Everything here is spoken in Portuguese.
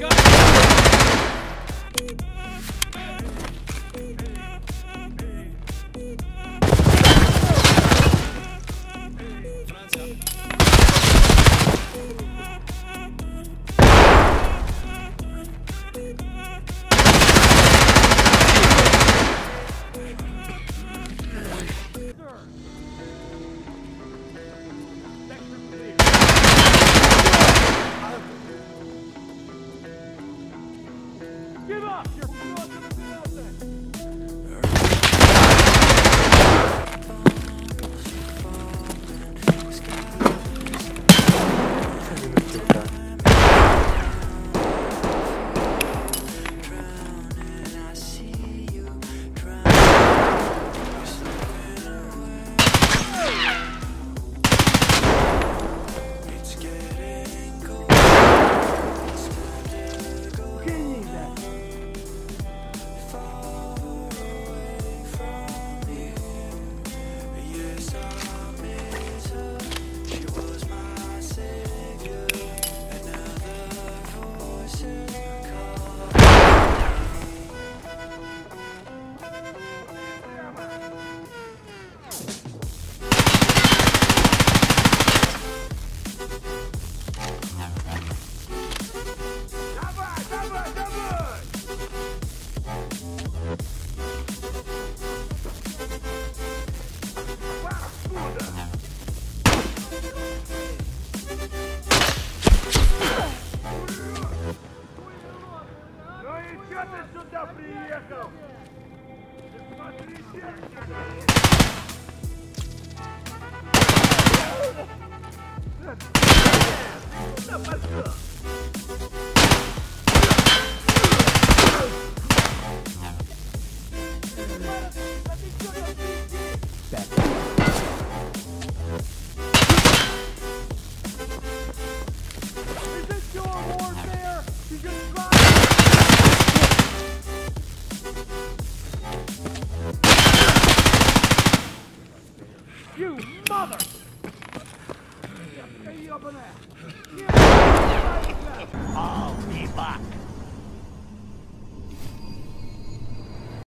Go! Да пошел! mother! Yeah, up in there. Yeah,